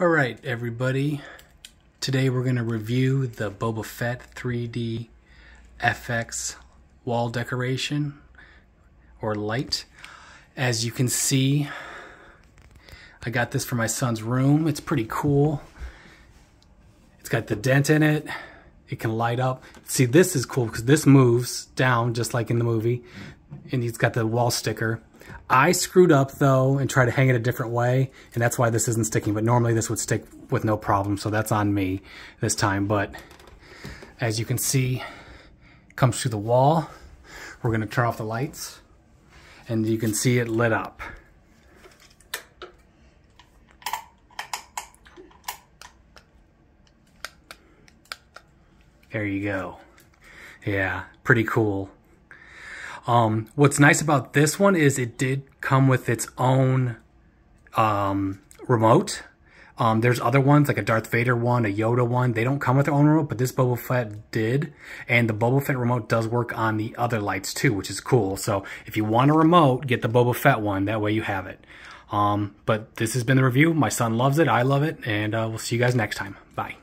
All right, everybody. Today we're going to review the Boba Fett 3D FX wall decoration or light. As you can see, I got this for my son's room. It's pretty cool. It's got the dent in it. It can light up. See, this is cool because this moves down just like in the movie. And he's got the wall sticker. I screwed up though and tried to hang it a different way. And that's why this isn't sticking. But normally this would stick with no problem. So that's on me this time. But as you can see, comes through the wall. We're going to turn off the lights. And you can see it lit up. There you go. Yeah, pretty cool. Um, what's nice about this one is it did come with its own um, remote. Um, there's other ones, like a Darth Vader one, a Yoda one. They don't come with their own remote, but this Boba Fett did. And the Boba Fett remote does work on the other lights too, which is cool. So if you want a remote, get the Boba Fett one. That way you have it. Um, but this has been the review. My son loves it. I love it. And uh, we'll see you guys next time. Bye.